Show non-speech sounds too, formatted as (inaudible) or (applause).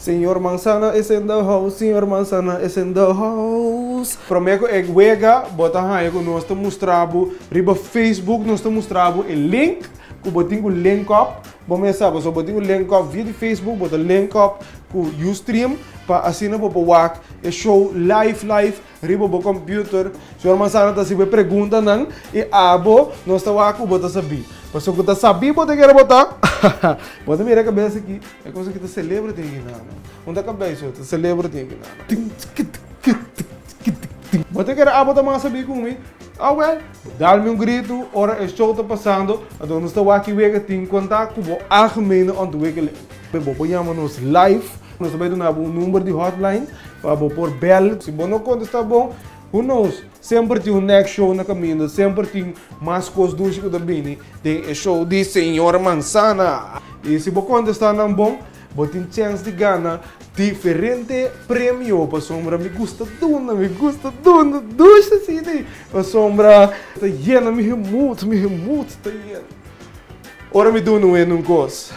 Senhor Manzana is in the house, Senhor Manzana is in the house. Prometo é wega, bota aí que nós estamos mostrando, riba Facebook nós estamos mostrando o link, que botinho o link up, bom é sabe, só botinho o link up via Facebook, bota link up com o Ustream, para assinar para o WAC, é show live live, riba o computer. Senhor Manzana tá se pergunta não, e abo, nós estamos aqui, bota saber. Se você sabia, pode querer botar. (laughs) pode mirar a cabeça aqui. É como se você celebra tem aqui nada. Onde a cabeça, você celebra aqui nada. Você quer a botar mais saber comigo? Ah, well, dá-me um grito, ora, estou está passando, então estamos aqui, we tem contato com o algemene ontwikkeling. We nos live, nós também temos um número de hotline, para pôr bel, se você não contestar bom, who knows? Sempre tem um next show na caminho, sempre tem mais coisas do que também. Tem o show de Senhor Manzana. E se você contestar não bom, você tem chance de ganhar diferente prêmio para sombra. Me gusta duna, me gusta duna, ducha assim, para sombra. Está llena, me remuto, me remuto, está llena. Ora me duna, um gosto.